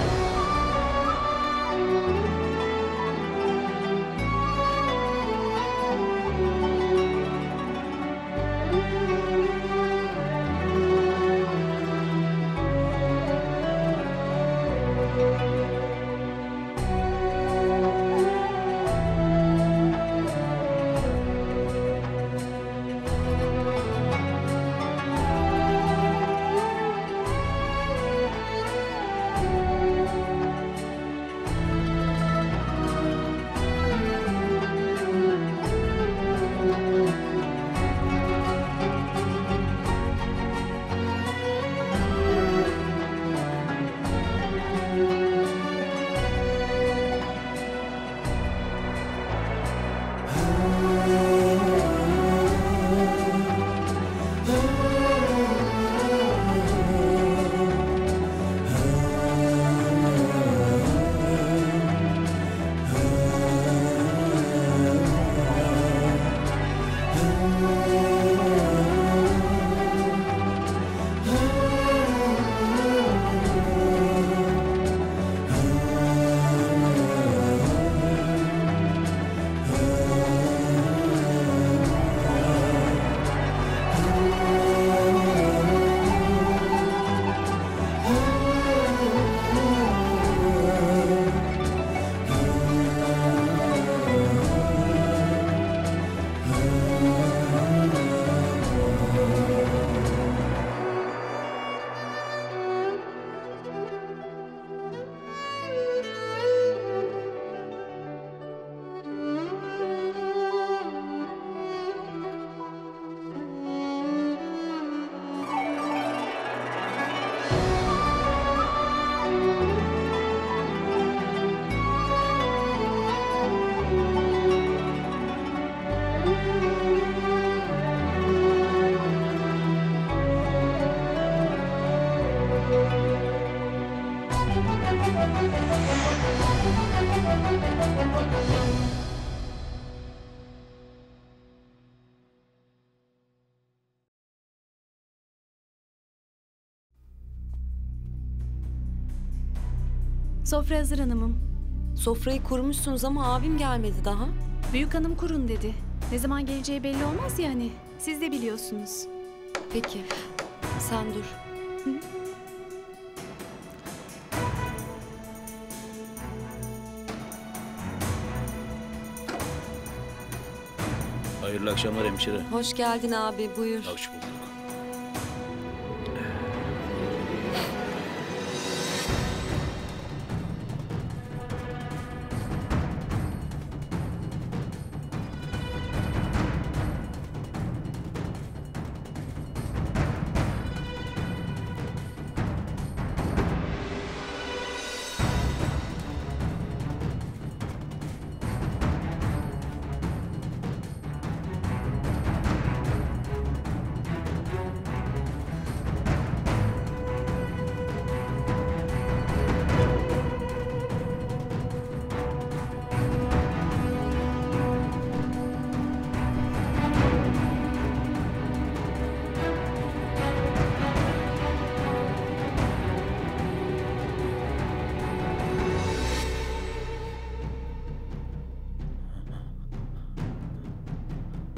you Sofra hazır hanımım. Sofrayı kurmuşsunuz ama abim gelmedi daha. Büyük hanım kurun dedi. Ne zaman geleceği belli olmaz yani. Siz de biliyorsunuz. Peki. Sen dur. Hayırlı akşamlar hemşire. Hoş geldin abi buyur. Hoş bulduk.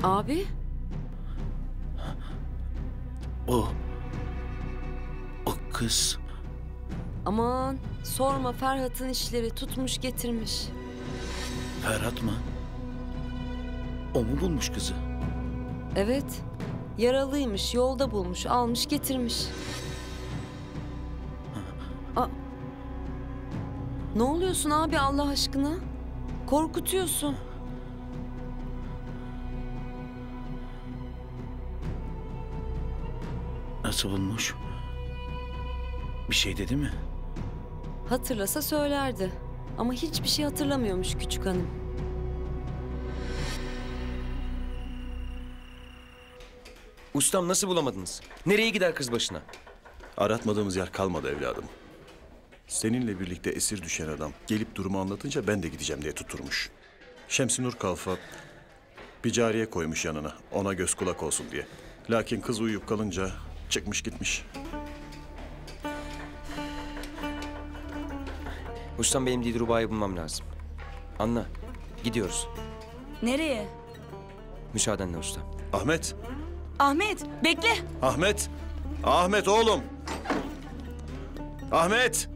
Abi O... O kız... aman sorma Ferhat'ın işleri tutmuş getirmiş. Ferhat mı? O mu bulmuş kızı? Evet yaralıymış yolda bulmuş almış getirmiş. Aa, ne oluyorsun abi Allah aşkına? Korkutuyorsun. Nasıl bulmuş? Bir şey dedi mi? Hatırlasa söylerdi. Ama hiçbir şey hatırlamıyormuş küçük hanım. Ustam nasıl bulamadınız? Nereye gider kız başına? Aratmadığımız yer kalmadı evladım. Seninle birlikte esir düşen adam gelip durumu anlatınca ben de gideceğim diye tutturmuş. Şemsinur Kalfa bir cariye koymuş yanına ona göz kulak olsun diye. Lakin kız uyuyup kalınca çıkmış gitmiş. Ustam benim Dilruba'yı bulmam lazım. Anla. Gidiyoruz. Nereye? Müsaadenle ustam. Ahmet, Ahmet bekle. Ahmet, Ahmet oğlum. Ahmet.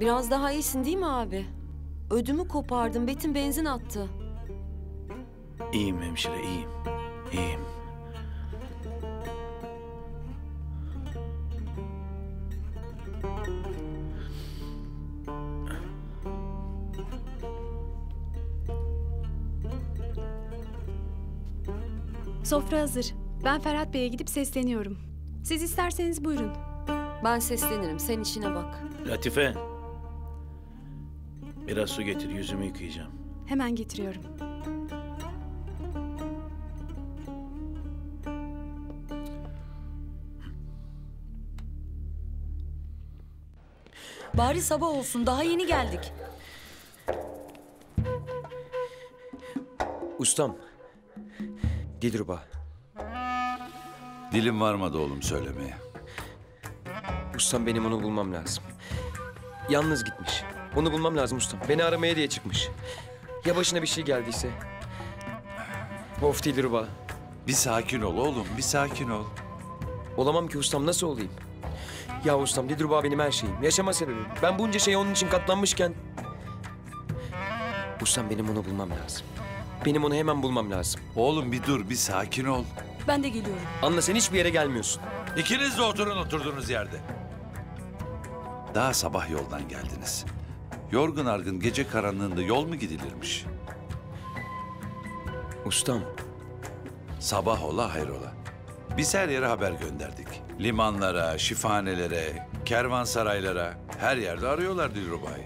Biraz daha iyisin değil mi abi? Ödümü kopardım. Betim benzin attı. İyiyim hemşire iyiyim. İyiyim. Sofra hazır. Ben Ferhat Bey'e gidip sesleniyorum. Siz isterseniz buyurun. Ben seslenirim. Sen işine bak. Latife. Biraz su getir yüzümü yıkayacağım. Hemen getiriyorum. Bari sabah olsun daha yeni geldik. Ustam. Dilruba. Dilim varmadı oğlum söylemeye. Ustam benim onu bulmam lazım. Yalnız gitmiş. Onu bulmam lazım ustam. Beni aramaya diye çıkmış. Ya başına bir şey geldiyse? Of Dilruba. Bir sakin ol oğlum, bir sakin ol. Olamam ki ustam nasıl olayım? Ya ustam Dilruba benim her şeyim. Yaşama sebebim. Ben bunca şeye onun için katlanmışken... Ustam benim onu bulmam lazım. Benim onu hemen bulmam lazım. Oğlum bir dur, bir sakin ol. Ben de geliyorum. Anla sen hiçbir yere gelmiyorsun. İkiniz de oturun oturduğunuz yerde. Daha sabah yoldan geldiniz. Yorgun argın gece karanlığında yol mu gidilirmiş? Ustam Sabah ola hayrola. Biz her yere haber gönderdik. Limanlara, şifanelere, kervansaraylara her yerde arıyorlar Dilruba'yı.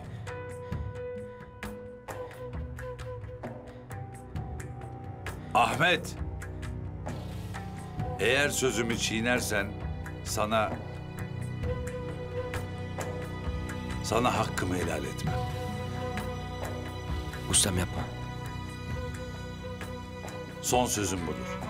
Ahmet! Eğer sözümü çiğnersen sana... Sana hakkımı helal etmem. ustam yapma. Son sözüm budur.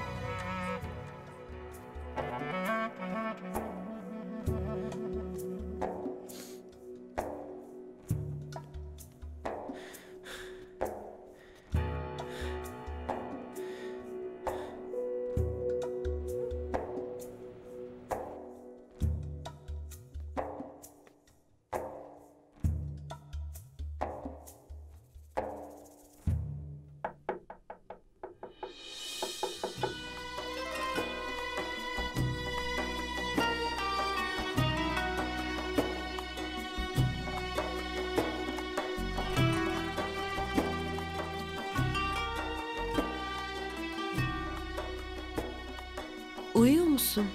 Musun?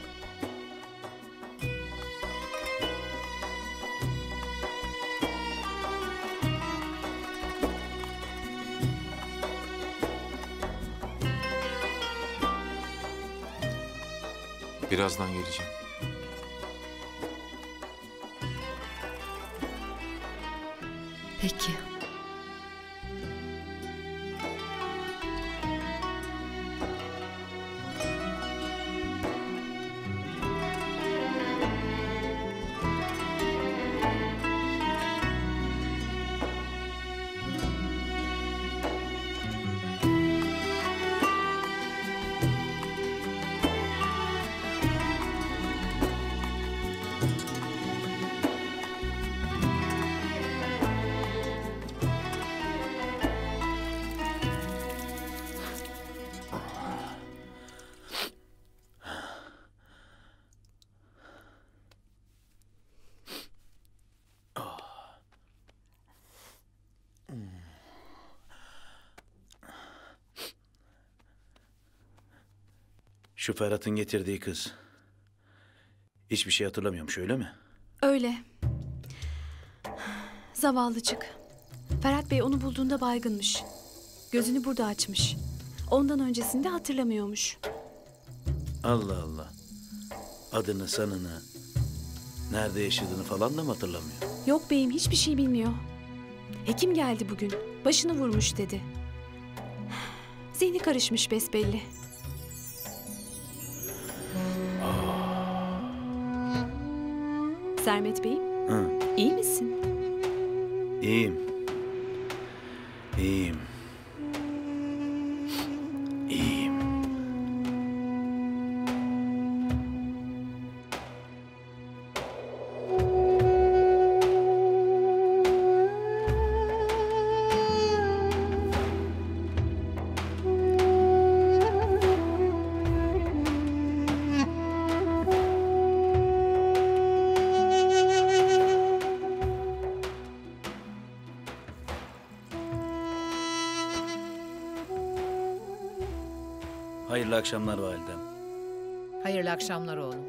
Birazdan geleceğim. Şu Ferhat'ın getirdiği kız. Hiçbir şey hatırlamıyormuş öyle mi? Öyle. Zavallıcık. Ferhat Bey onu bulduğunda baygınmış. Gözünü burada açmış. Ondan öncesinde hatırlamıyormuş. Allah Allah. Adını, sanını, nerede yaşadığını falan da mı hatırlamıyor? Yok beyim hiçbir şey bilmiyor. Hekim geldi bugün. Başını vurmuş dedi. Zihni karışmış besbelli. Sermet Bey'im, Hı, iyi misin? İyiyim. İyiyim. Hayırlı akşamlar validem. Hayırlı akşamlar oğlum.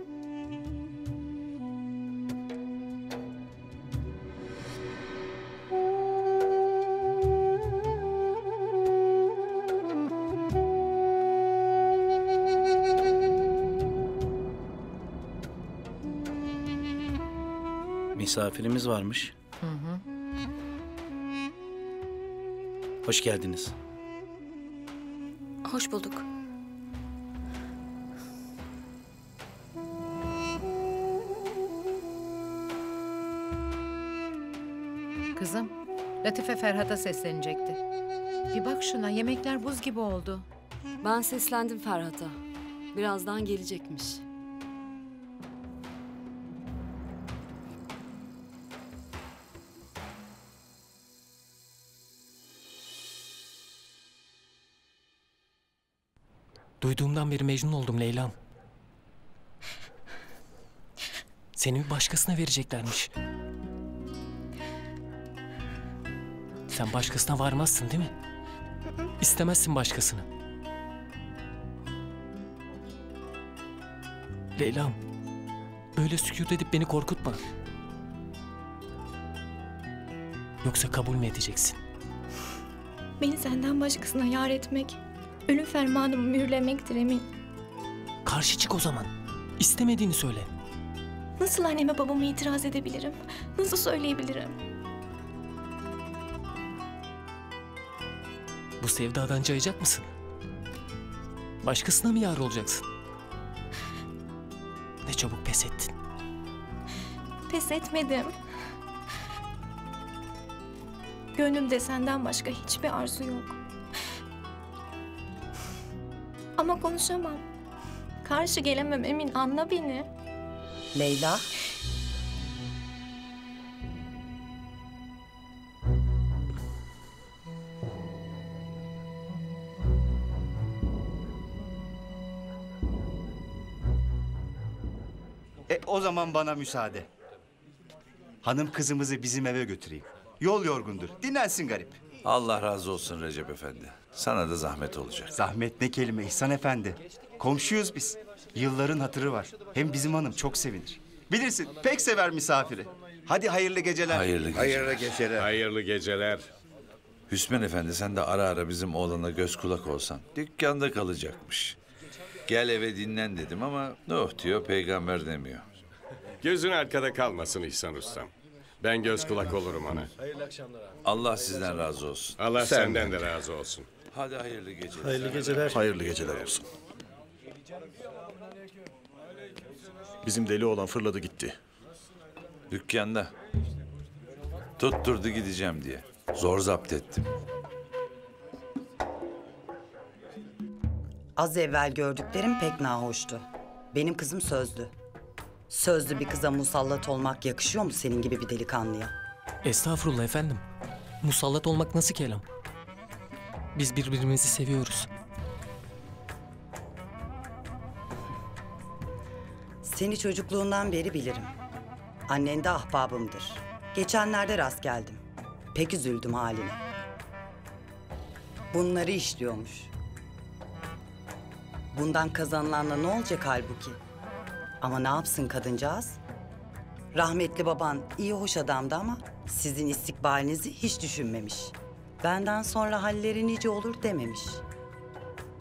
Misafirimiz varmış. Hoş geldiniz. Hoş bulduk. Seslenecekti. Bir bak şuna, yemekler buz gibi oldu. Ben seslendim Ferhat'a. Birazdan gelecekmiş. Duyduğumdan beri mecnun oldum Leyla'm. Seni bir başkasına vereceklermiş. Sen başkasına varmazsın değil mi? İstemezsin başkasını. Leyla'm, böyle sükut edip beni korkutma. Yoksa kabul mü edeceksin? Beni senden başkasına yar etmek, ölüm fermanımı mühürlemektir Emin. Karşı çık o zaman. İstemediğini söyle. Nasıl anneme babama itiraz edebilirim? Nasıl söyleyebilirim? Sevdadan cayacak mısın? Başkasına mı yar olacaksın? Ne çabuk pes ettin. Pes etmedim. Gönlümde senden başka hiçbir arzu yok. Ama konuşamam. Karşı gelemem Emin anla beni. Leyla. O zaman bana müsaade. Hanım kızımızı bizim eve götüreyim. Yol yorgundur. Dinlensin garip. Allah razı olsun Recep Efendi. Sana da zahmet olacak. Zahmet ne kelime İhsan Efendi. Komşuyuz biz. Yılların hatırı var. Hem bizim hanım çok sevinir. Bilirsin pek sever misafiri. Hadi hayırlı geceler. Hayırlı geceler. geceler. Hayırlı geceler. Hüsmen Efendi sen de ara ara bizim oğlana göz kulak olsan. Dükkanda kalacakmış. Gel eve dinlen dedim ama Nuh diyor peygamber demiyor. Gözün arkada kalmasın İhsan Ustam. Ben göz kulak olurum ona. Allah sizden razı olsun. Allah senden de razı olsun. Hadi hayırlı geceler. Hayırlı geceler. Hayırlı geceler olsun. Bizim deli olan fırladı gitti. Dükkanda. Tutturdu gideceğim diye. Zor zapt ettim. Az evvel gördüklerim pek nahoştu. Benim kızım sözlü. Sözlü bir kıza musallat olmak yakışıyor mu senin gibi bir delikanlıya? Estağfurullah efendim. Musallat olmak nasıl kelam? Biz birbirimizi seviyoruz. Seni çocukluğundan beri bilirim. Annen de ahbabımdır. Geçenlerde rast geldim. Pek üzüldüm haline. Bunları işliyormuş. Bundan kazanılanla ne olacak halbuki? Ama ne yapsın kadıncağız? Rahmetli baban iyi hoş adamdı ama sizin istikbalinizi hiç düşünmemiş. Benden sonra halleri nice olur dememiş.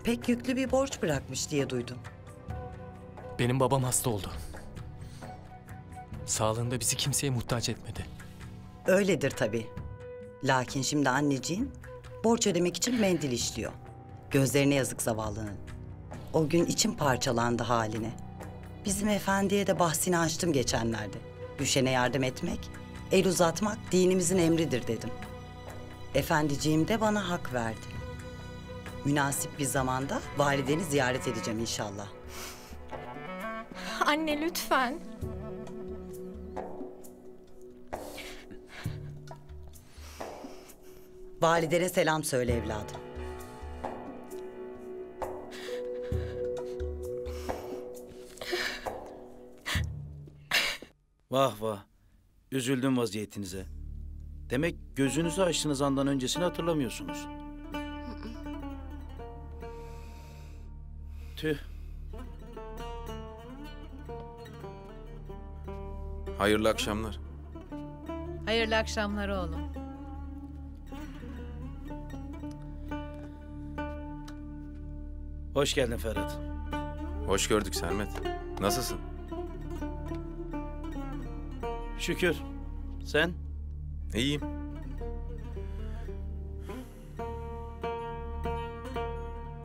Pek yüklü bir borç bırakmış diye duydum. Benim babam hasta oldu. Sağlığında bizi kimseye muhtaç etmedi. Öyledir tabii. Lakin şimdi anneciğin borç ödemek için mendil işliyor. Gözlerine yazık zavallının. O gün içim parçalandı haline. Bizim efendiye de bahsini açtım geçenlerde. düşene yardım etmek, el uzatmak dinimizin emridir dedim. Efendiciğim de bana hak verdi. Münasip bir zamanda valideni ziyaret edeceğim inşallah. Anne lütfen. Validene selam söyle evladım. Vah vah. Üzüldüm vaziyetinize. Demek gözünüzü açtığınız andan öncesini hatırlamıyorsunuz. Tüh. Hayırlı akşamlar. Hayırlı akşamlar oğlum. Hoş geldin Ferhat. Hoş gördük Sermet. Nasılsın? Şükür. Sen? İyiyim.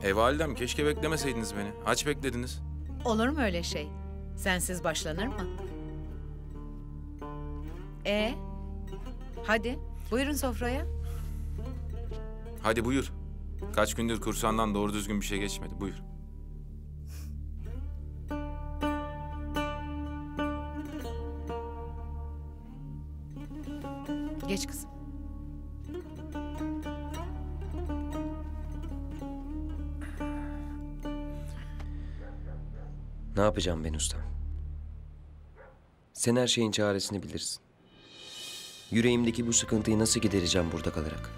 E validem keşke beklemeseydiniz beni. Aç beklediniz. Olur mu öyle şey? Sensiz başlanır mı? E, hadi buyurun sofraya. Hadi buyur. Kaç gündür kursandan doğru düzgün bir şey geçmedi. Buyur. Yapacağım ben ustam? Sen her şeyin çaresini bilirsin. Yüreğimdeki bu sıkıntıyı nasıl gidereceğim burada kalarak?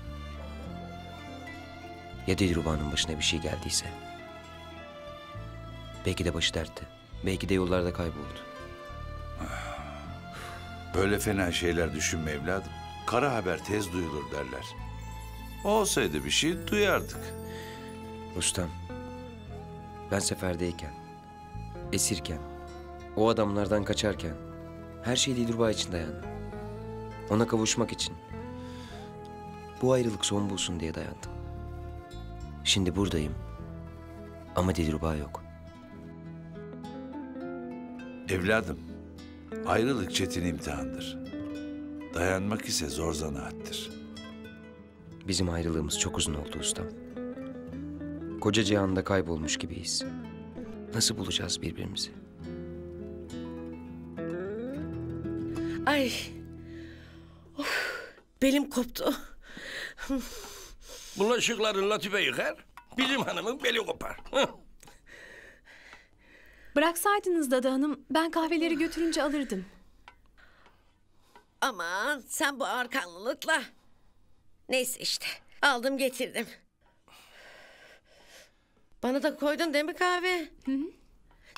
Ya Dilruba'nın başına bir şey geldiyse? Belki de başı dertte. Belki de yollarda kayboldu. Böyle fena şeyler düşünme evladım. Kara haber tez duyulur derler. Olsaydı bir şey duyardık. Ustam, ben seferdeyken, esirken, o adamlardan kaçarken her şey Dilruba için dayandım. Ona kavuşmak için. Bu ayrılık son bulsun diye dayandım. Şimdi buradayım. Ama Dilruba yok. Evladım, ayrılık çetin imtihandır. Dayanmak ise zor zanaattır. Bizim ayrılığımız çok uzun oldu ustam. Koca cihanda kaybolmuş gibiyiz. Nasıl bulacağız birbirimizi? Ay. Of, belim koptu. Bulaşıkları Latife yıkar, bizim hanımın beli kopar. Bıraksaydınız Dada Hanım ben kahveleri götürünce alırdım. Aman sen bu arkanlılıkla. Neyse işte aldım getirdim. Bana da koydun değil mi kahve?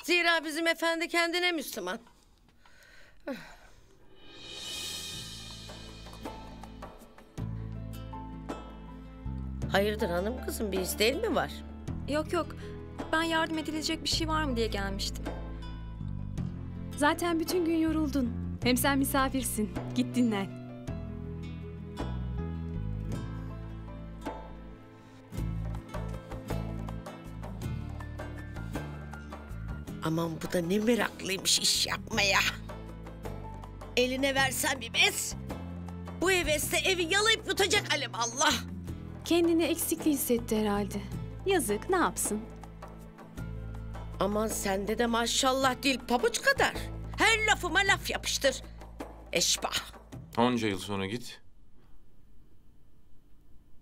Zira bizim efendi kendine Müslüman. Hayırdır hanım kızım bir isteğin mi var? Yok yok. Ben yardım edilecek bir şey var mı diye gelmiştim. Zaten bütün gün yoruldun. Hem sen misafirsin. Git dinlen. Aman bu da ne meraklıymış iş yapmaya. Eline versen bir bez. Bu hevesle evi yalayıp yutacak Alem Allah. Kendini eksikli hissetti herhalde. Yazık ne yapsın? Aman sende de maşallah dil pabuç kadar. Her lafıma laf yapıştır. Eşbah. Onca yıl sonra git.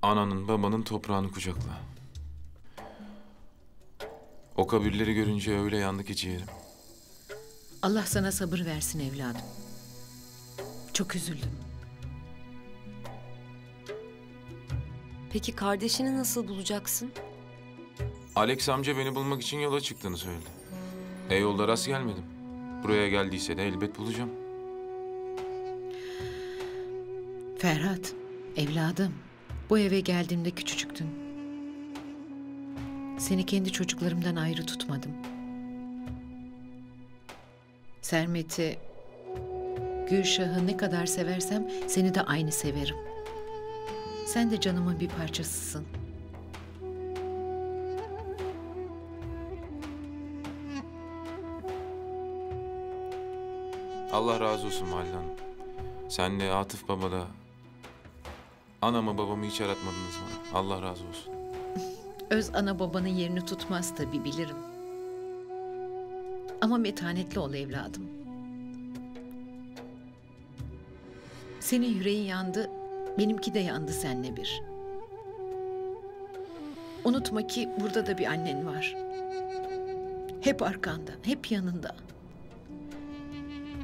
Ananın babanın toprağını kucakla. O kabirleri görünce öyle yandı ki ciğerim. Allah sana sabır versin evladım. Çok üzüldüm. Peki kardeşini nasıl bulacaksın? Alex amca beni bulmak için yola çıktığını söyledi. E yolda rast gelmedim. Buraya geldiyse de elbet bulacağım. Ferhat, evladım. Bu eve geldiğimde küçücüktün. Seni kendi çocuklarımdan ayrı tutmadım. Sermet'i, Gülşah'ı ne kadar seversem seni de aynı severim. Sen de canımın bir parçasısın. Allah razı olsun Valide Hanım. Senle Atıf Baba da anamı babamı hiç aratmadınız bana. Allah razı olsun. Öz ana babanın yerini tutmaz tabii bilirim. Ama metanetli ol evladım. Senin yüreğin yandı, benimki de yandı senle bir. Unutma ki burada da bir annen var. Hep arkanda, hep yanında.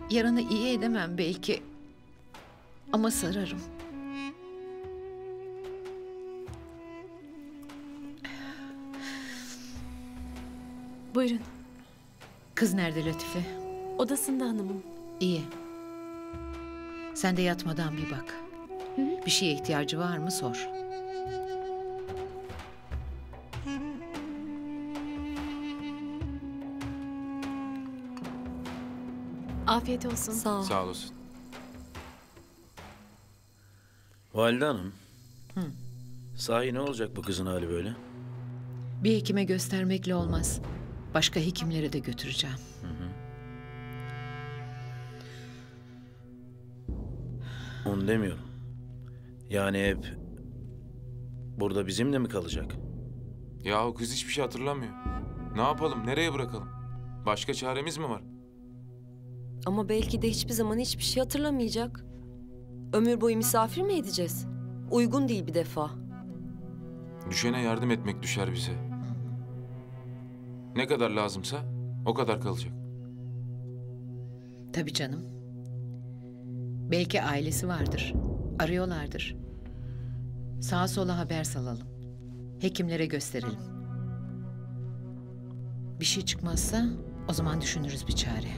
Yaranı iyi edemem belki. Ama sararım. Buyurun. Kız nerede Latife? Odasında hanımım. İyi. Sen de yatmadan bir bak. Bir şeye ihtiyacı var mı sor. Afiyet olsun. Sağ ol. Sağ olasın. Valide Hanım. Sahi ne olacak bu kızın hali böyle? Bir hekime göstermekle olmaz. Başka hekimlere de götüreceğim. Onu demiyorum. Yani hep burada bizimle mi kalacak? Ya o kız hiçbir şey hatırlamıyor. Ne yapalım? Nereye bırakalım? Başka çaremiz mi var? Ama belki de hiçbir zaman hiçbir şey hatırlamayacak. Ömür boyu misafir mi edeceğiz? Uygun değil bir defa. Düşene yardım etmek düşer bize. Ne kadar lazımsa o kadar kalacak. Tabii canım. Belki ailesi vardır. Arıyorlardır. Sağa sola haber salalım. Hekimlere gösterelim. Bir şey çıkmazsa o zaman düşünürüz bir çare.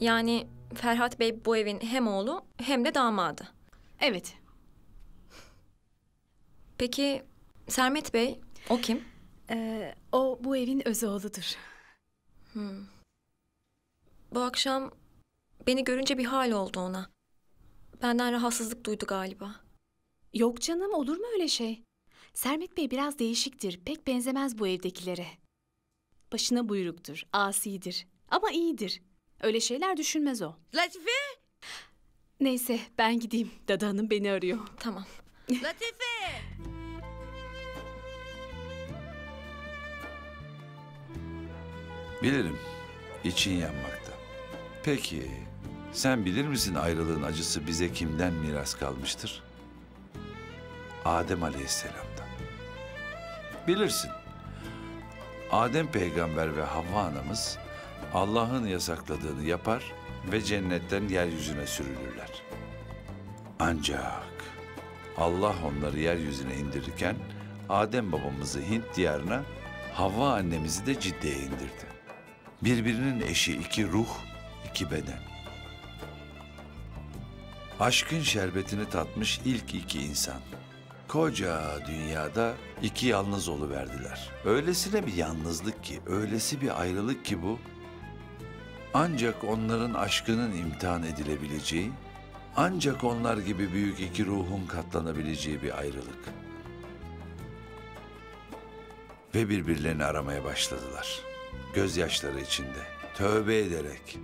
Yani Ferhat Bey bu evin hem oğlu hem de damadı. Evet. Peki Sermet Bey o kim? Ee, o bu evin öz oğludur. Hmm. Bu akşam beni görünce bir hal oldu ona. Benden rahatsızlık duydu galiba. Yok canım olur mu öyle şey? Sermet Bey biraz değişiktir. Pek benzemez bu evdekilere. Başına buyruktur, asidir. Ama iyidir. Öyle şeyler düşünmez o. Latife! Neyse ben gideyim. Dada Hanım beni arıyor. Tamam. Latife! Bilirim. için yanmakta. Peki sen bilir misin ayrılığın acısı bize kimden miras kalmıştır? Adem Aleyhisselam'dan. Bilirsin. Adem peygamber ve Havva anamız Allah'ın yasakladığını yapar ve cennetten yeryüzüne sürülürler. Ancak Allah onları yeryüzüne indirirken Adem babamızı Hint diyarına, Havva annemizi de Cidde'ye indirdi. Birbirinin eşi iki ruh, iki beden. Aşkın şerbetini tatmış ilk iki insan. Koca dünyada iki yalnız verdiler. Öylesine bir yalnızlık ki, öylesi bir ayrılık ki bu. Ancak onların aşkının imtihan edilebileceği, ancak onlar gibi büyük iki ruhun katlanabileceği bir ayrılık. Ve birbirlerini aramaya başladılar. Gözyaşları içinde, tövbe ederek,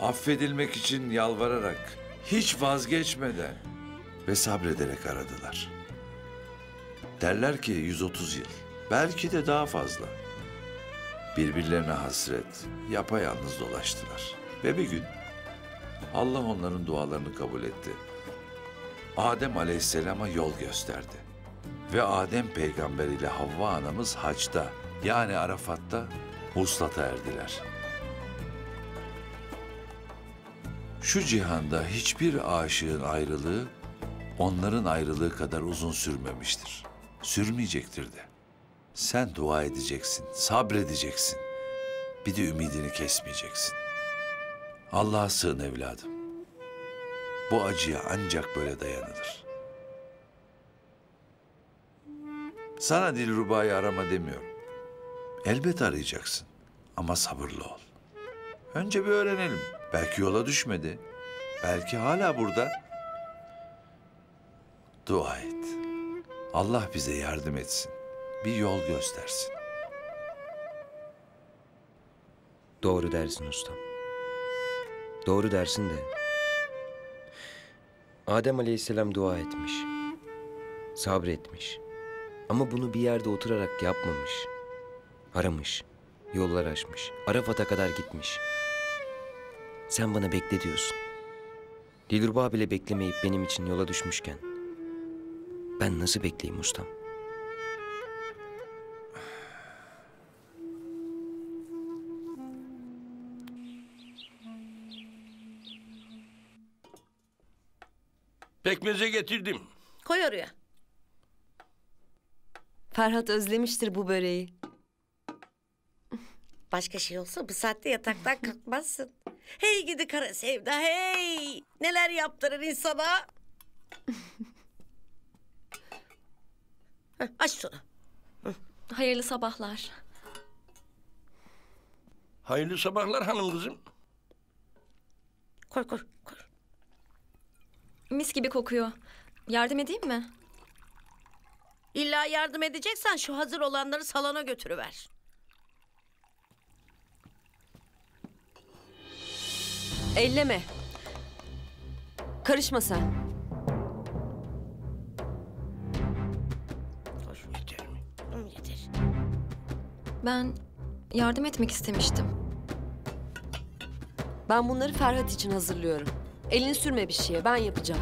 affedilmek için yalvararak, hiç vazgeçmeden ve sabrederek aradılar. Derler ki 130 yıl, belki de daha fazla. Birbirlerine hasret, yapayalnız dolaştılar. Ve bir gün Allah onların dualarını kabul etti. Adem Aleyhisselam'a yol gösterdi. Ve Adem peygamber ile Havva anamız haçta yani Arafat'ta vuslata erdiler. Şu cihanda hiçbir aşığın ayrılığı onların ayrılığı kadar uzun sürmemiştir. Sürmeyecektir de. Sen dua edeceksin, sabredeceksin. Bir de ümidini kesmeyeceksin. Allah'a sığın evladım. Bu acıya ancak böyle dayanılır. Sana Dilruba'yı arama demiyorum. Elbet arayacaksın ama sabırlı ol. Önce bir öğrenelim. Belki yola düşmedi. Belki hala burada. Dua et. Allah bize yardım etsin. Bir yol göstersin. Doğru dersin ustam. Doğru dersin de. Adem Aleyhisselam dua etmiş. Sabretmiş. Ama bunu bir yerde oturarak yapmamış. Aramış. Yollar açmış. Arafat'a kadar gitmiş. Sen bana bekle diyorsun. Dilruba bile beklemeyip benim için yola düşmüşken. Ben nasıl bekleyeyim ustam? Pekmeze getirdim. Koy oraya. Ferhat özlemiştir bu böreği. Başka şey olsa bu saatte yataktan kalkmazsın. Hey gidi kara sevda hey. Neler yaptırır insana. Heh, Aç şunu. Hayırlı sabahlar. Hayırlı sabahlar hanım kızım. Koy koy koy. Mis gibi kokuyor. Yardım edeyim mi? İlla yardım edeceksen şu hazır olanları salona götürüver. Elleme. Karışma sen. Hı, Yeter. Ben yardım etmek istemiştim. Ben bunları Ferhat için hazırlıyorum. Elini sürme bir şeye, ben yapacağım.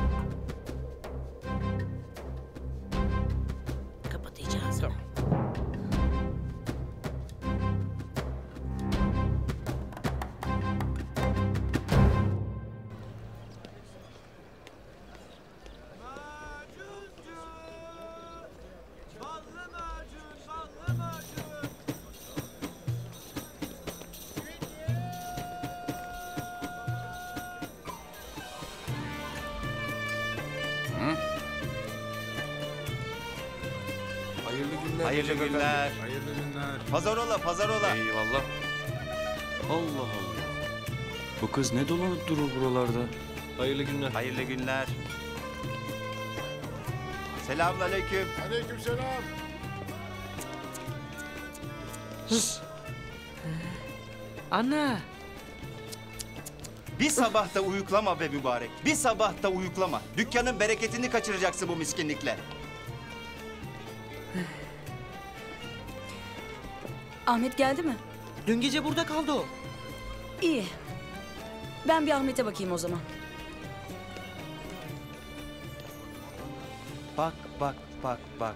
Kız ne dolanıp durur buralarda? Hayırlı günler. Hayırlı günler. Selamünaleyküm. Aleykümselam. Ana. Bir sabah da uyuklama be mübarek. Bir sabah da uyuklama. Dükkanın bereketini kaçıracaksın bu miskinlikle. Ahmet geldi mi? Dün gece burada kaldı o. İyi. Ben bir Ahmet'e bakayım o zaman. Bak, bak, bak, bak.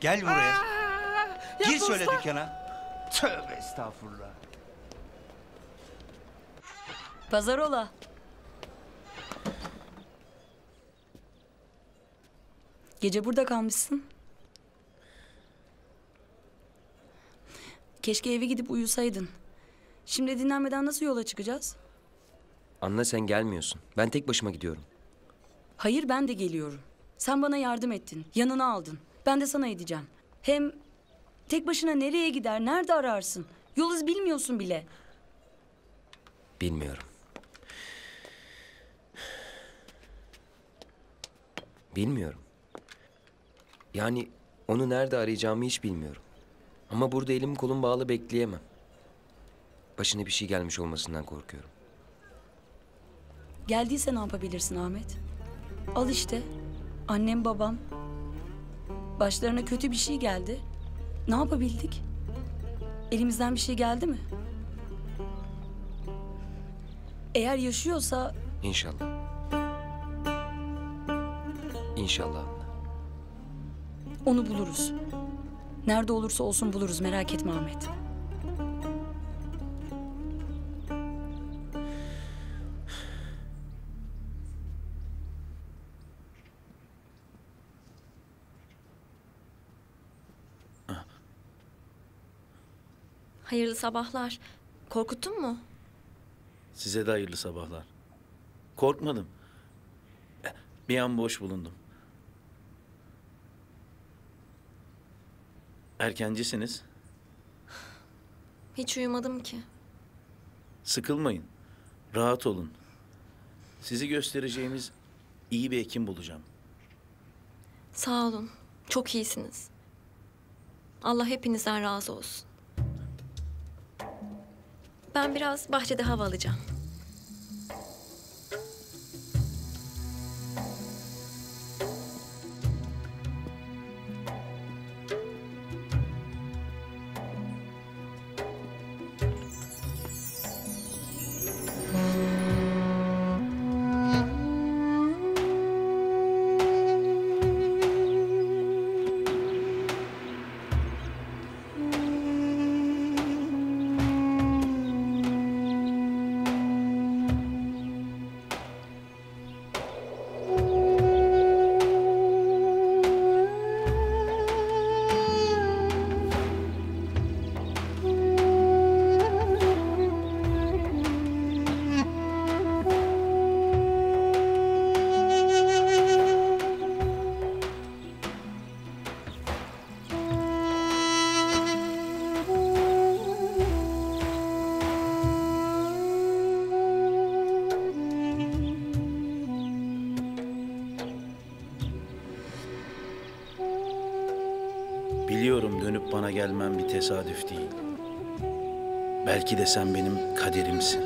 Gel buraya. Gir şöyle dükkana. Tövbe estağfurullah. Pazarola. Gece burada kalmışsın. Keşke eve gidip uyusaydın. Şimdi dinlenmeden nasıl yola çıkacağız? Anla sen gelmiyorsun. Ben tek başıma gidiyorum. Hayır ben de geliyorum. Sen bana yardım ettin. Yanına aldın. Ben de sana edeceğim. Hem tek başına nereye gider, nerede ararsın? Yol iz bilmiyorsun bile. Bilmiyorum. Bilmiyorum. Yani onu nerede arayacağımı hiç bilmiyorum. Ama burada elim kolum bağlı bekleyemem. Başına bir şey gelmiş olmasından korkuyorum. Geldiyse ne yapabilirsin Ahmet? Al işte. Annem babam. Başlarına kötü bir şey geldi. Ne yapabildik? Elimizden bir şey geldi mi? Eğer yaşıyorsa İnşallah. İnşallah anne. onu buluruz. Nerede olursa olsun buluruz merak etme Ahmet. Hayırlı sabahlar. Korkuttun mu? Size de hayırlı sabahlar. Korkmadım. Bir an boş bulundum. Erkencisiniz. Hiç uyumadım ki. Sıkılmayın. Rahat olun. Sizi göstereceğimiz iyi bir hekim bulacağım. Sağ olun. Çok iyisiniz. Allah hepinizden razı olsun. Ben biraz bahçede hava alacağım. Tesadüf değil. Belki de sen benim kaderimsin.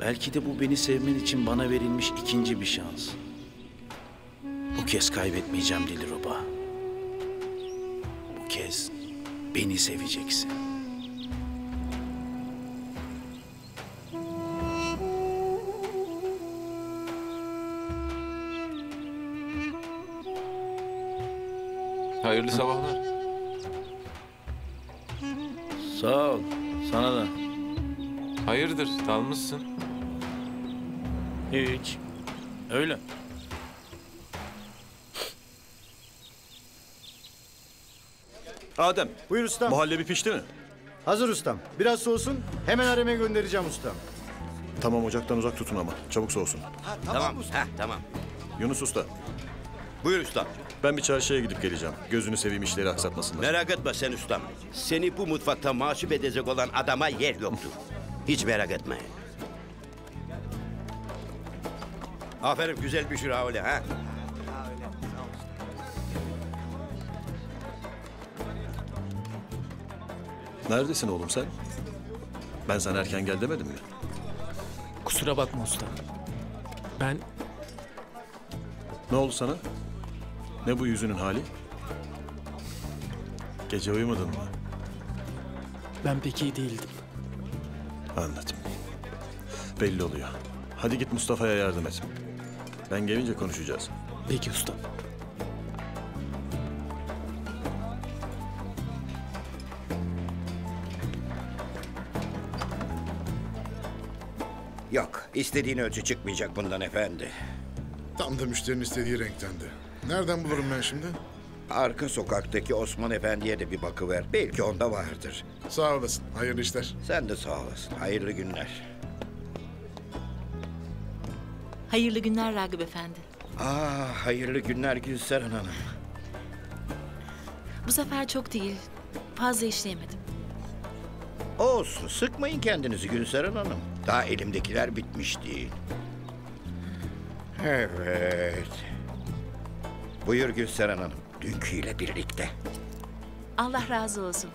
Belki de bu beni sevmen için bana verilmiş ikinci bir şans. Bu kez kaybetmeyeceğim Dilruba. Bu kez beni seveceksin. Hayırlı sabahlar. Sağ ol. Sana da. Hayırdır dalmışsın? Hiç. Öyle. Adem. Buyur ustam. Muhallebi pişti mi? Hazır ustam. Biraz soğusun. Hemen hareme göndereceğim ustam. Tamam ocaktan uzak tutun ama. Çabuk soğusun. Tamam. Heh, tamam. Yunus Usta. Buyur ustam. Ben bir çarşıya gidip geleceğim. Gözünü seveyim işleri aksatmasınlar. Merak etme sen ustam. Seni bu mutfakta mahcup edecek olan adama yer yoktur. Hiç merak etme. Aferin güzel bir şura öyle ha. Neredesin oğlum sen? Ben sana erken gel demedim mi? Kusura bakma usta. Ben Ne oldu sana? Ne bu yüzünün hali? Gece uyumadın mı? Ben pek iyi değildim. Anladım. Belli oluyor. Hadi git Mustafa'ya yardım et. Ben gelince konuşacağız. Peki usta. Yok istediğin ölçü çıkmayacak bundan efendi. Tam da müşterinin istediği renktendi. Nereden bulurum ben şimdi? Arka sokaktaki Osman Efendi'ye de bir bakıver. Belki onda vardır. Sağ olasın. Hayırlı işler. Sen de sağ olasın. Hayırlı günler. Hayırlı günler Ragıp Efendi. Aa, Ah, hayırlı günler Gülseren Hanım. Bu sefer çok değil. Fazla işleyemedim. Olsun. Sıkmayın kendinizi Gülseren Hanım. Daha elimdekiler bitmiş değil. Evet. Buyur Gülseren Hanım. Dünküyle birlikte. Allah razı olsun.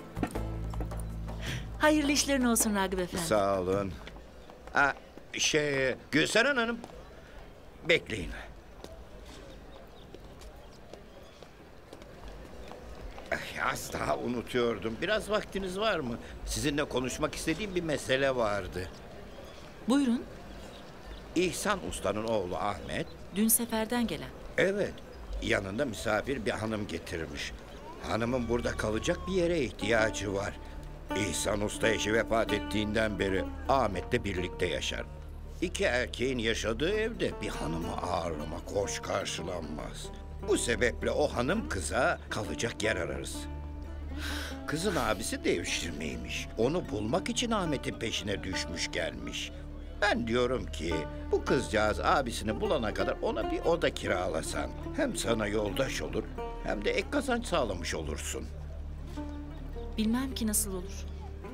Hayırlı işlerin olsun Ragıp Efendi. Sağ olun. Ha, şey, Gülseren Hanım. Bekleyin. Ay, Az daha unutuyordum. Biraz vaktiniz var mı? Sizinle konuşmak istediğim bir mesele vardı. Buyurun. İhsan Usta'nın oğlu Ahmet. Dün seferden gelen. Evet. Yanında misafir bir hanım getirmiş. Hanımın burada kalacak bir yere ihtiyacı var. İhsan Usta eşi vefat ettiğinden beri Ahmet'le birlikte yaşar. İki erkeğin yaşadığı evde bir hanımı ağırlamak hoş karşılanmaz. Bu sebeple o hanım kıza kalacak yer ararız. Kızın abisi devşirmeymiş. Onu bulmak için Ahmet'in peşine düşmüş gelmiş. Ben diyorum ki bu kızcağız abisini bulana kadar ona bir oda kiralasan. Hem sana yoldaş olur hem de ek kazanç sağlamış olursun. Bilmem ki nasıl olur.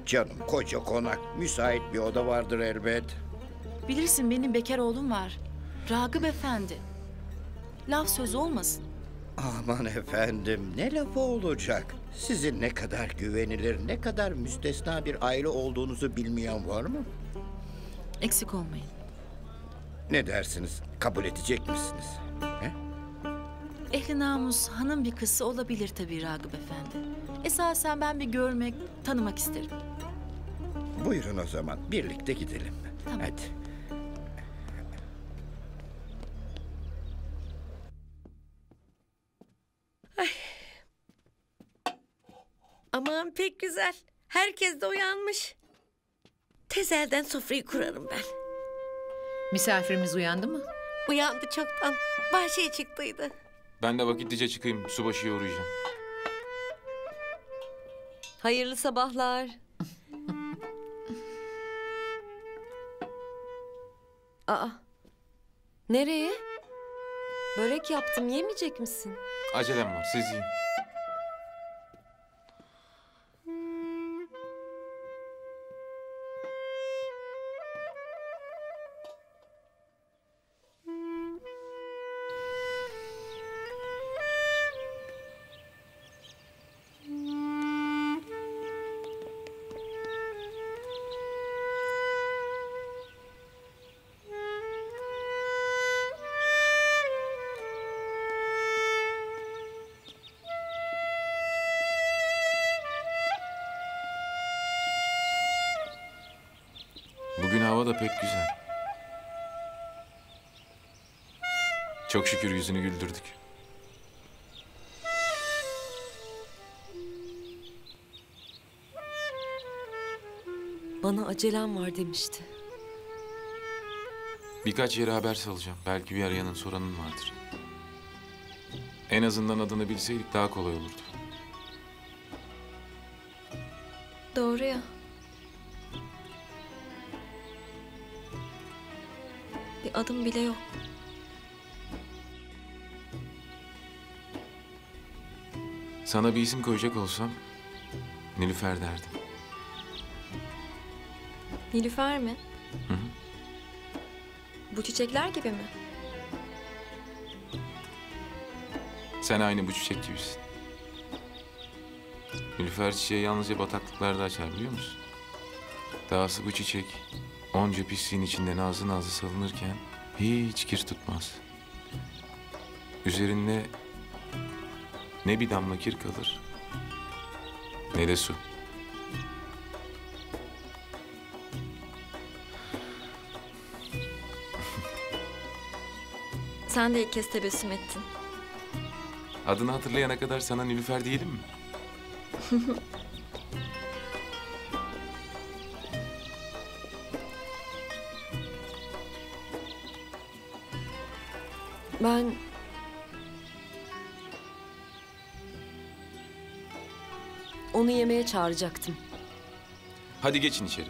Canım koca konak müsait bir oda vardır elbet. Bilirsin benim bekar oğlum var. Ragıp Efendi. Laf söz olmasın. Aman efendim ne lafı olacak? Sizin ne kadar güvenilir, ne kadar müstesna bir aile olduğunuzu bilmeyen var mı? Eksik olmayın. Ne dersiniz? Kabul edecek misiniz? He? Ehli namus hanım bir kızı olabilir tabii Ragıp Efendi. Esasen ben bir görmek, tanımak isterim. Buyurun o zaman birlikte gidelim. Hadi. Aman pek güzel. Herkes de uyanmış. Tezelden sofrayı kurarım ben. Misafirimiz uyandı mı? Uyandı çoktan. Bahçeye çıktıydı. Ben de vakitlice çıkayım. Subaşı'ya uğrayacağım. Hayırlı sabahlar. Aa. Nereye? Börek yaptım yemeyecek misin? Acelem var. Siz yiyin. Çok şükür yüzünü güldürdük. Bana acelem var demişti. Birkaç yere haber salacağım. Belki bir arayanın soranın vardır. En azından adını bilseydik daha kolay olurdu. Doğru ya. Bir adım bile yok. Sana bir isim koyacak olsam Nilüfer derdim. Nilüfer mi? Hı hı. Bu çiçekler gibi mi? Sen aynı bu çiçek gibisin. Nilüfer çiçeği yalnızca bataklıklarda açar biliyor musun? Dahası bu çiçek onca pisliğin içinde nazlı nazlı salınırken hiç kir tutmaz. Üzerinde ne bir damla kir kalır ne de su. Sen de ilk kez tebessüm ettin. Adını hatırlayana kadar sana Nilüfer diyelim mi? Ben... çağıracaktım. Hadi geçin içeri.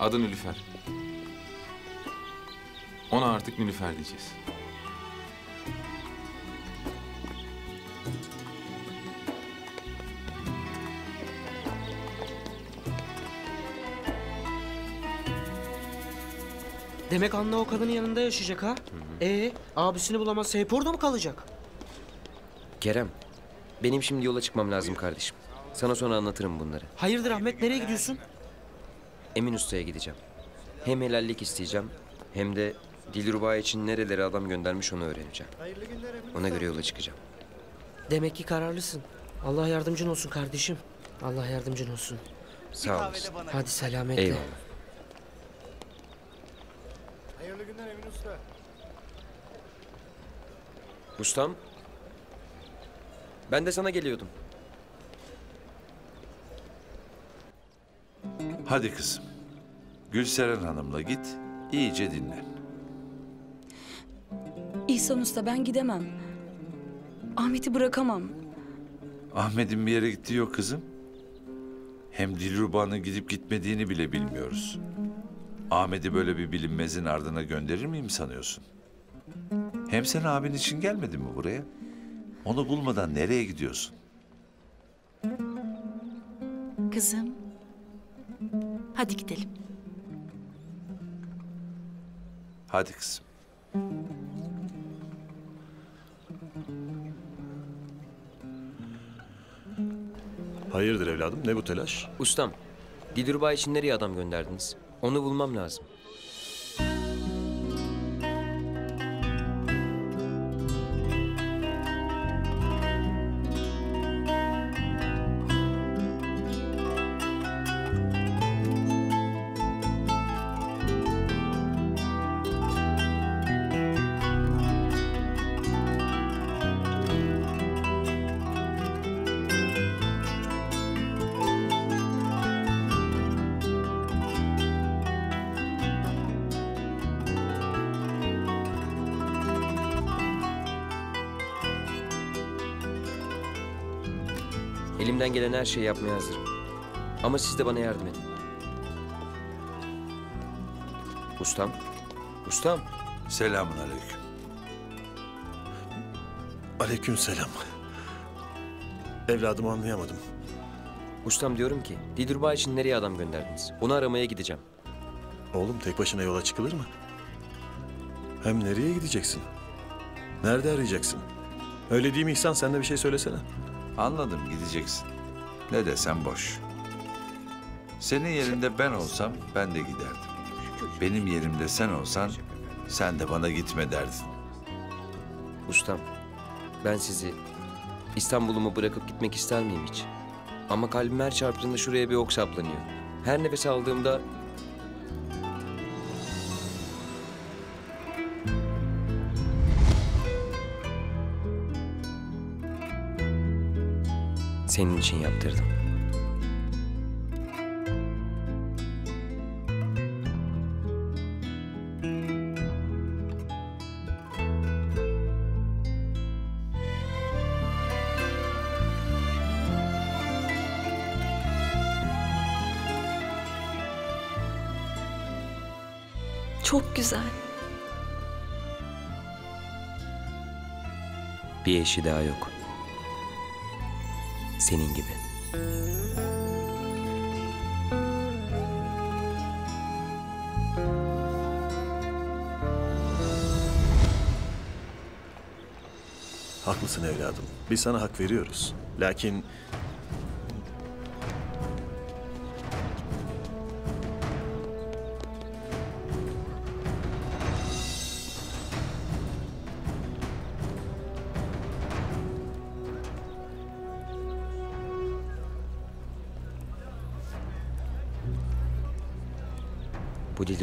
Adı Nilüfer. Ona artık Nilüfer diyeceğiz. Demek Anna o kadının yanında yaşayacak ha? Ee, abisini bulamazsa hep orada mı kalacak? Kerem, benim şimdi yola çıkmam lazım kardeşim. Sana sonra anlatırım bunları. Hayırdır Ahmet nereye gidiyorsun? Emin Usta'ya gideceğim. Hem helallik isteyeceğim hem de Dilruba için nerelere adam göndermiş onu öğreneceğim. Ona göre yola çıkacağım. Demek ki kararlısın. Allah yardımcın olsun kardeşim. Allah yardımcın olsun. Sağ olasın. Hadi selametle. Eyvallah. Hayırlı günler Emin Usta. Ustam. Ben de sana geliyordum. Hadi kızım. Gülseren Hanım'la git, iyice dinlen. İhsan Usta ben gidemem. Ahmet'i bırakamam. Ahmet'in bir yere gittiği yok kızım. Hem Dilruba'nın gidip gitmediğini bile bilmiyoruz. Ahmet'i böyle bir bilinmezin ardına gönderir miyim sanıyorsun? Hem sen abin için gelmedin mi buraya? Onu bulmadan nereye gidiyorsun? Kızım, Hadi gidelim. Hadi kızım. Hayırdır evladım? Ne bu telaş? Ustam, Dilruba için nereye adam gönderdiniz? Onu bulmam lazım. Her şeyi yapmaya hazırım. Ama siz de bana yardım edin. Ustam, ustam. Selamun aleyküm. Aleyküm selam. Evladımı anlayamadım. Ustam diyorum ki, Dilruba için nereye adam gönderdiniz? Onu aramaya gideceğim. Oğlum tek başına yola çıkılır mı? Hem nereye gideceksin? Nerede arayacaksın? Öyle değil mi İhsan? Sen de bir şey söylesene. Anladım gideceksin. Ne desem boş. Senin yerinde ben olsam ben de giderdim. Benim yerimde sen olsan sen de bana gitme derdin. Ustam, ben sizi İstanbul'umu bırakıp gitmek ister miyim hiç? Ama kalbim her çarptığında şuraya bir ok saplanıyor. Her nefes aldığımda senin için yaptırdım. Çok güzel. Bir eşi daha yok. Senin gibi. Haklısın evladım. Biz sana hak veriyoruz. Lakin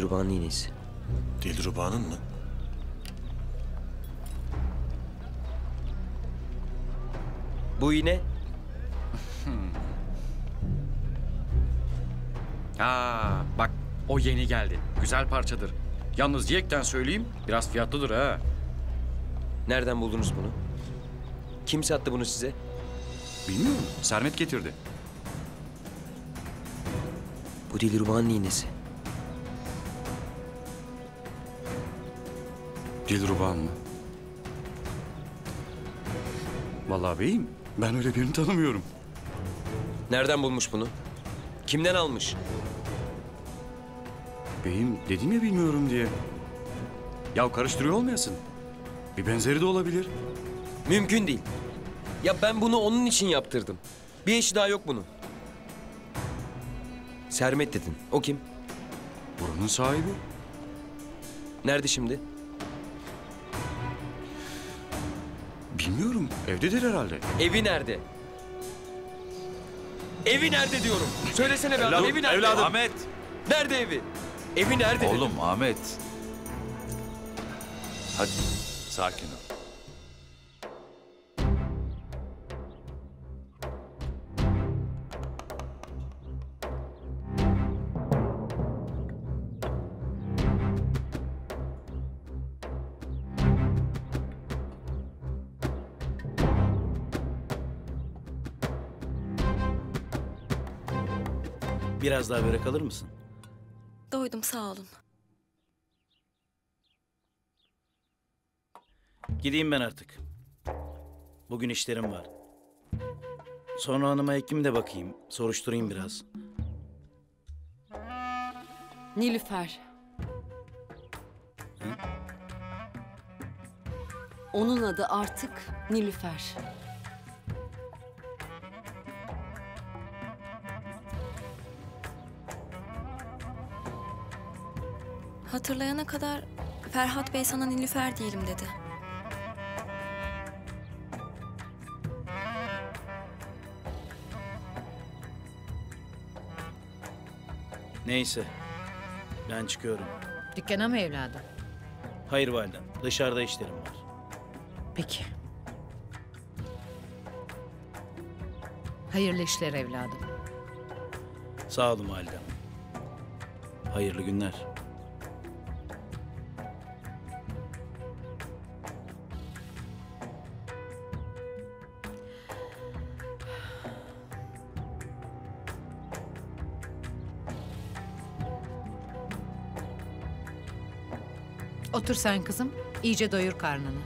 Dilruba'nın iğnesi. Dilruba'nın mı? Bu iğne Ha bak o yeni geldi. Güzel parçadır. Yalnız yekten söyleyeyim biraz fiyatlıdır ha. nereden buldunuz bunu? Kim sattı bunu size? Bilmiyorum. Sermet getirdi. Bu Dilruba'nın iğnesi. Dilruban mı? Vallahi beyim ben öyle birini tanımıyorum. Nereden bulmuş bunu? Kimden almış? Beyim dedim ya bilmiyorum diye. Ya karıştırıyor olmayasın. Bir benzeri de olabilir. Mümkün değil. Ya ben bunu onun için yaptırdım. Bir eşi daha yok bunun. Sermet dedin. O kim? Buranın sahibi. Nerede şimdi? Bilmiyorum. Evdedir herhalde. Evi nerede? Evi nerede diyorum. Söylesene be adam. Evladım, Evi nerede? evladım. Ahmet. Nerede evi? Evi nerede? dedim. Oğlum Ahmet. Hadi sakin ol. Biraz daha börek alır mısın? Doydum sağ olun. Gideyim ben artık. Bugün işlerim var. Sonra hanıma hekim de bakayım. Soruşturayım biraz. Nilüfer. Onun adı artık Nilüfer. Hatırlayana kadar Ferhat Bey sana Nilüfer diyelim dedi. Neyse. Ben çıkıyorum. Dükkana mı evladım? Hayır validem. Dışarıda işlerim var. Peki. Hayırlı işler evladım. Sağ olun validem. Hayırlı günler. Otur sen kızım. İyice doyur karnını.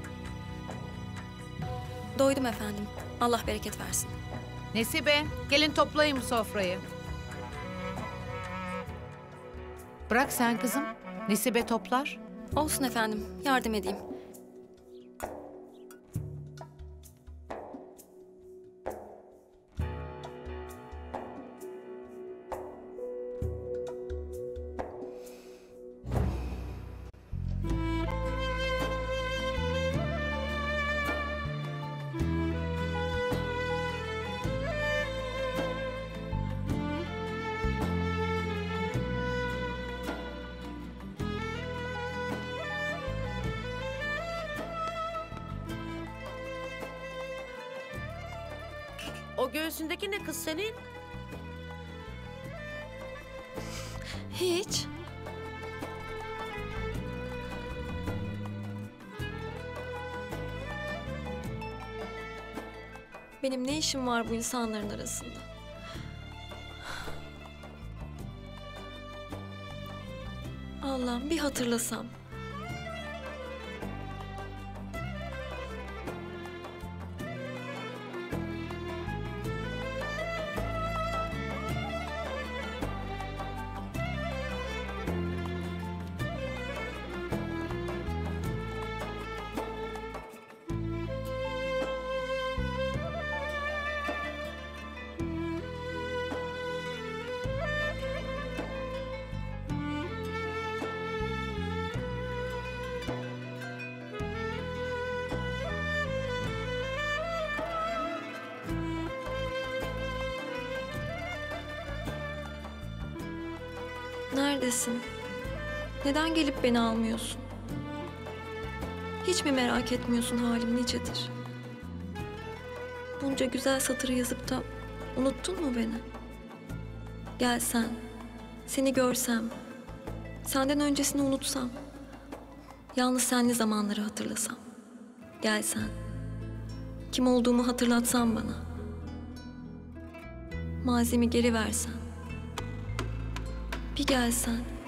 Doydum efendim. Allah bereket versin. Nesibe, gelin toplayın bu sofrayı. Bırak sen kızım. Nesibe toplar. Olsun efendim. Yardım edeyim. Göğsündeki ne kız senin? Hiç. Benim ne işim var bu insanların arasında? Allah'ım bir hatırlasam. Neredesin? Neden gelip beni almıyorsun? Hiç mi merak etmiyorsun halim nicedir? Bunca güzel satırı yazıp da unuttun mu beni? Gelsen, seni görsem, senden öncesini unutsam, yalnız senli zamanları hatırlasam. Gelsen, kim olduğumu hatırlatsan bana. Mazimi geri versen. Bir gelsen.